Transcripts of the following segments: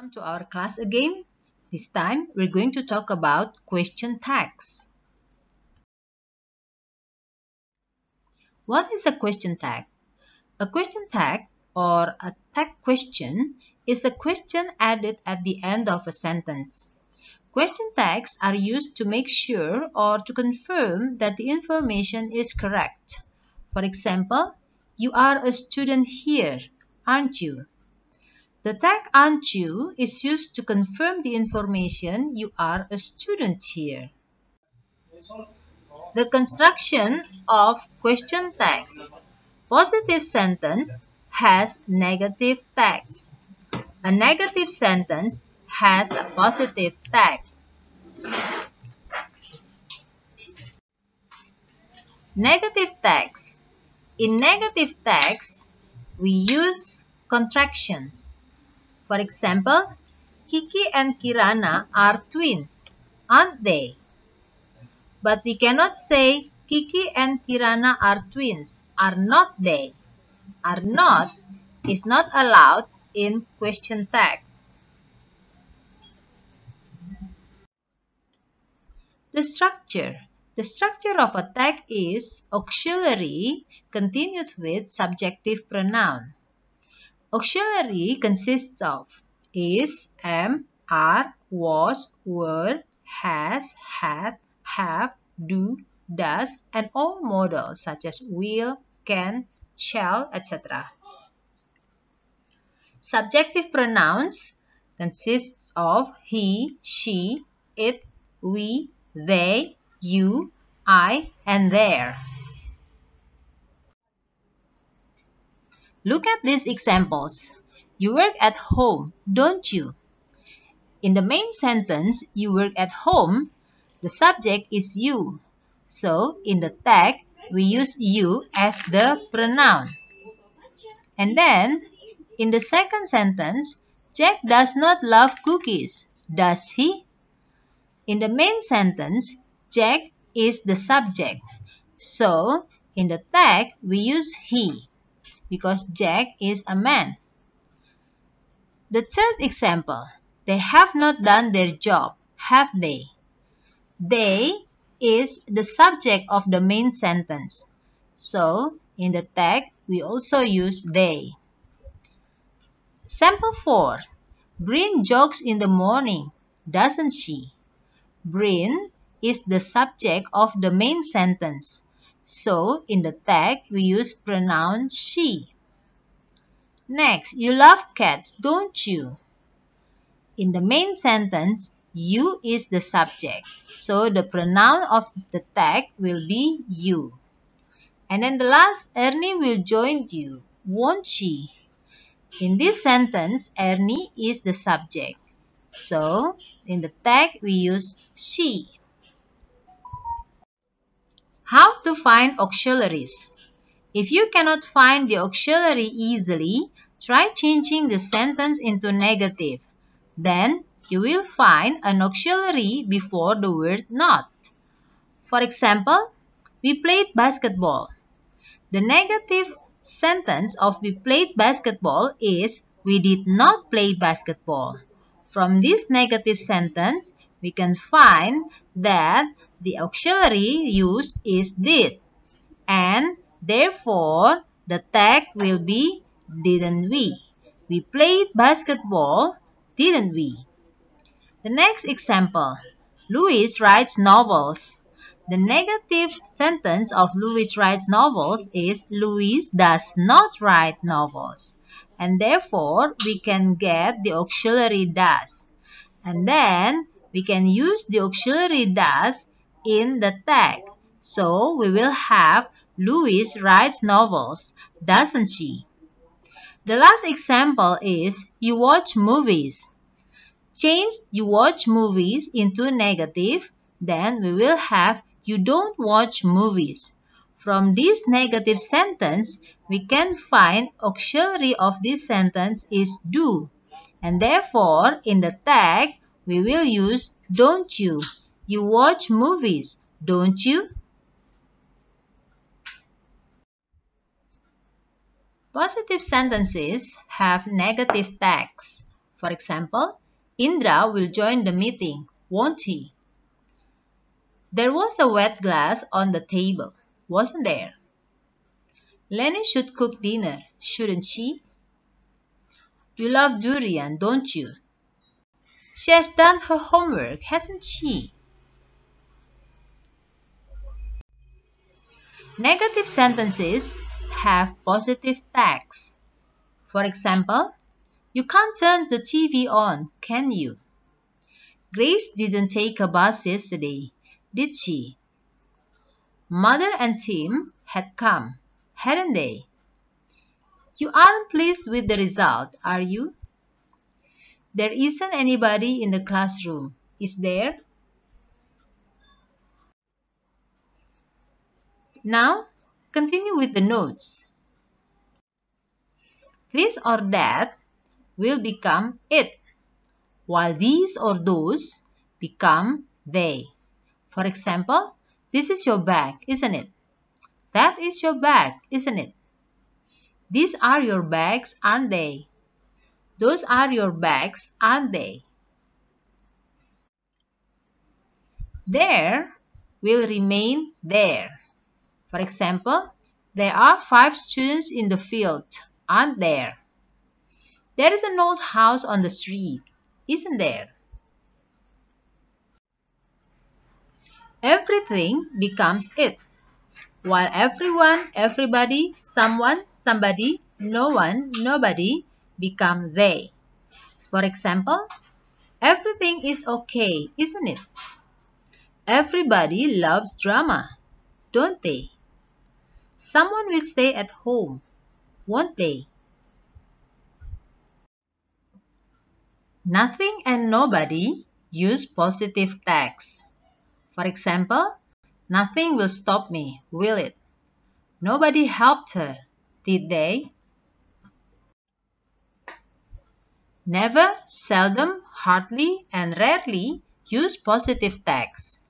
Welcome to our class again. This time we're going to talk about question tags. What is a question tag? A question tag or a tag question is a question added at the end of a sentence. Question tags are used to make sure or to confirm that the information is correct. For example, you are a student here, aren't you? The tag aren't you is used to confirm the information you are a student here. The construction of question tags. Positive sentence has negative tags. A negative sentence has a positive tag. Negative tags. In negative tags, we use contractions. For example, Kiki and Kirana are twins, aren't they? But we cannot say Kiki and Kirana are twins, are not they? Are not is not allowed in question tag. The structure. The structure of a tag is auxiliary continued with subjective pronoun. Auxiliary consists of is, am, are, was, were, has, had, have, do, does, and all modals such as will, can, shall, etc. Subjective pronouns consists of he, she, it, we, they, you, I, and their. Look at these examples. You work at home, don't you? In the main sentence, you work at home, the subject is you. So, in the tag, we use you as the pronoun. And then, in the second sentence, Jack does not love cookies, does he? In the main sentence, Jack is the subject. So, in the tag, we use he because Jack is a man. The third example, they have not done their job, have they? They is the subject of the main sentence. So, in the tag, we also use they. Sample 4. Bryn jogs in the morning, doesn't she? Bryn is the subject of the main sentence. So, in the tag, we use pronoun she. Next, you love cats, don't you? In the main sentence, you is the subject. So, the pronoun of the tag will be you. And then the last, Ernie will join you, won't she? In this sentence, Ernie is the subject. So, in the tag, we use she. How to find auxiliaries? If you cannot find the auxiliary easily, try changing the sentence into negative. Then, you will find an auxiliary before the word not. For example, we played basketball. The negative sentence of we played basketball is we did not play basketball. From this negative sentence, we can find that the auxiliary used is did and therefore the tag will be didn't we. We played basketball, didn't we? The next example, Louis writes novels. The negative sentence of Louis writes novels is Louis does not write novels. And therefore, we can get the auxiliary does. And then, we can use the auxiliary does in the tag. So we will have Louise writes novels, doesn't she? The last example is you watch movies. Change you watch movies into negative, then we will have you don't watch movies. From this negative sentence, we can find auxiliary of this sentence is do. And therefore, in the tag, we will use don't you. You watch movies, don't you? Positive sentences have negative tags. For example, Indra will join the meeting, won't he? There was a wet glass on the table, wasn't there? Lenny should cook dinner, shouldn't she? You love durian, don't you? She has done her homework, hasn't she? Negative sentences have positive tags. For example, you can't turn the TV on, can you? Grace didn't take a bus yesterday, did she? Mother and Tim had come, hadn't they? You aren't pleased with the result, are you? There isn't anybody in the classroom, is there? Now, continue with the notes. This or that will become it, while these or those become they. For example, this is your bag, isn't it? That is your bag, isn't it? These are your bags, aren't they? Those are your bags, aren't they? There will remain there. For example, there are five students in the field, aren't there? There is an old house on the street, isn't there? Everything becomes it, while everyone, everybody, someone, somebody, no one, nobody become they. For example, everything is okay, isn't it? Everybody loves drama, don't they? Someone will stay at home, won't they? Nothing and nobody use positive tags. For example, nothing will stop me, will it? Nobody helped her, did they? Never, seldom, hardly, and rarely use positive tags.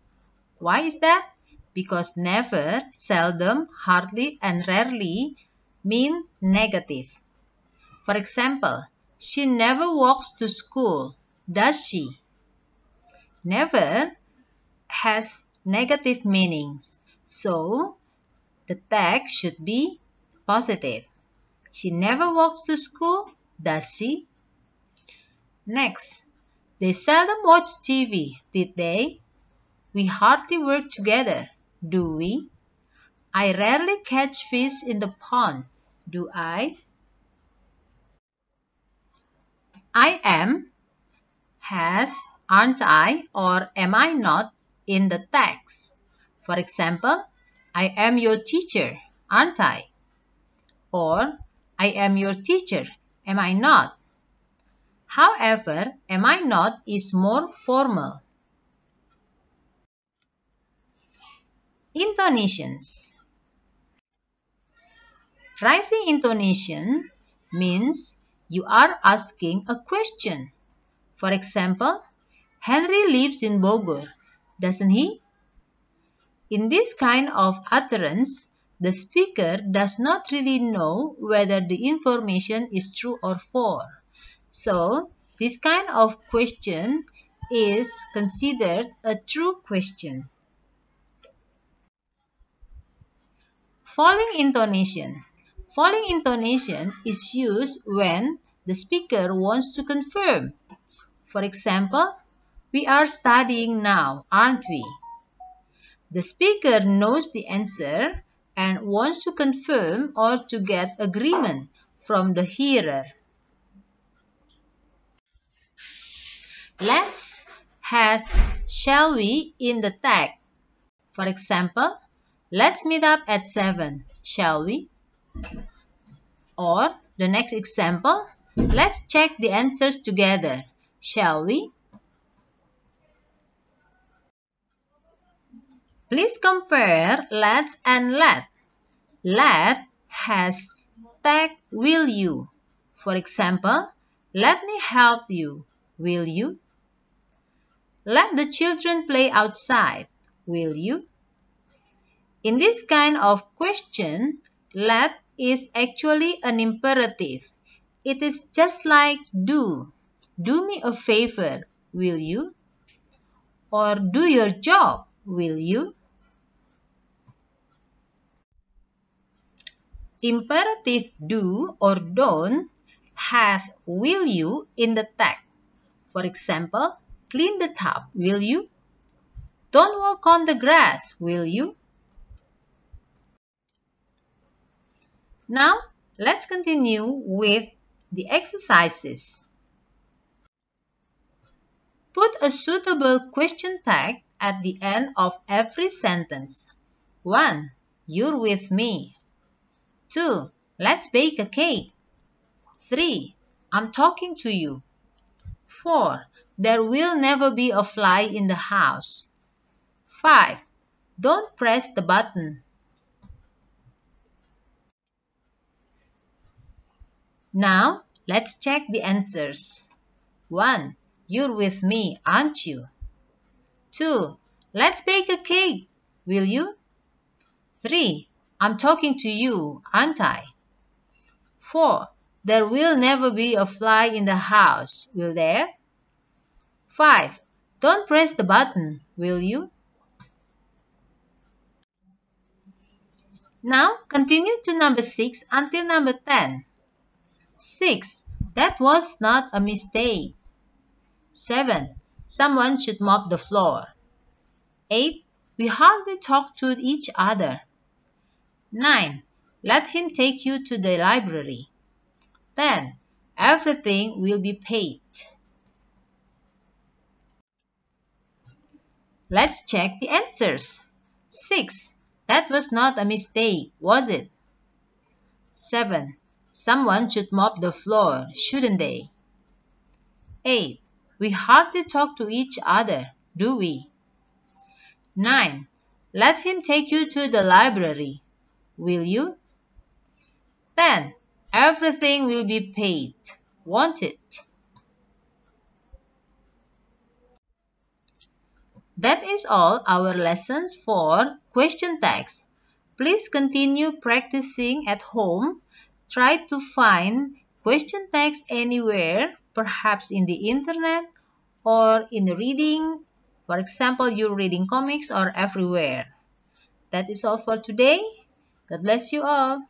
Why is that? Because never, seldom, hardly, and rarely mean negative. For example, she never walks to school, does she? Never has negative meanings, so the tag should be positive. She never walks to school, does she? Next, they seldom watch TV, did they? We hardly work together, do we? I rarely catch fish in the pond, do I? I am, has, aren't I, or am I not in the text. For example, I am your teacher, aren't I? Or, I am your teacher, am I not? However, am I not is more formal. Intonations Rising intonation means you are asking a question. For example, Henry lives in Bogor, doesn't he? In this kind of utterance, the speaker does not really know whether the information is true or false. So, this kind of question is considered a true question. Falling intonation. Falling intonation is used when the speaker wants to confirm. For example, we are studying now, aren't we? The speaker knows the answer and wants to confirm or to get agreement from the hearer. Let's has shall we in the tag. For example, Let's meet up at 7, shall we? Or the next example, let's check the answers together, shall we? Please compare let's and let. Let has tag will you. For example, let me help you. Will you? Let the children play outside. Will you? In this kind of question, let is actually an imperative. It is just like do. do me a favor, will you? Or do your job, will you? Imperative do or don't has will you in the tag. For example, clean the tub, will you? Don't walk on the grass, will you? Now, let's continue with the exercises. Put a suitable question tag at the end of every sentence. 1. You're with me. 2. Let's bake a cake. 3. I'm talking to you. 4. There will never be a fly in the house. 5. Don't press the button. Now, let's check the answers. 1. You're with me, aren't you? 2. Let's bake a cake, will you? 3. I'm talking to you, aren't I? 4. There will never be a fly in the house, will there? 5. Don't press the button, will you? Now, continue to number 6 until number 10. 6. That was not a mistake. 7. Someone should mop the floor. 8. We hardly talk to each other. 9. Let him take you to the library. 10. Everything will be paid. Let's check the answers. 6. That was not a mistake, was it? 7. Someone should mop the floor, shouldn't they? 8. We hardly talk to each other, do we? 9. Let him take you to the library. Will you? 10. Everything will be paid, won't it? That is all our lessons for question tags. Please continue practicing at home. Try to find question tags anywhere perhaps in the internet or in the reading. For example, you're reading comics or everywhere. That is all for today. God bless you all.